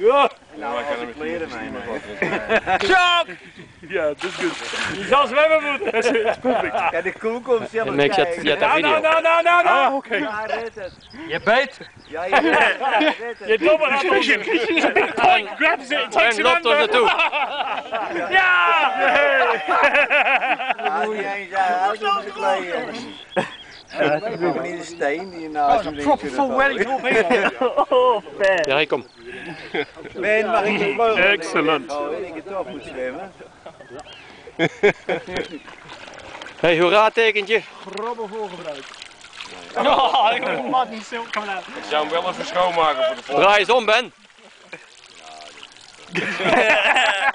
Ja. Nou, ik kleren mee. Shot! Ja, dat is goed. Je zal zwemmen moeten. Dat is, perfect. Ja, de koe komt zelf En zet dat Nou, nou, video. nou, nou, nou, nou. Ah, oké. Ja, red het. Je beet. Ja, je redt het. Ja, red het. Je domme gaat Christian, point, grab it, takes him under. naartoe. Ja! Uit om te kleden. Ja, dat is niet een steen die je naast je Proper full wedding. Oh, vet. Ja, hier kom. Ben, mag ik het wel? Excellent. Oh, weet ik het toch moet zwemmen. Hey, hoera tekentje. Ja, ik heb Silk coming out. Ik zou hem wel even schoonmaken voor de volgende. Draai eens om, Ben.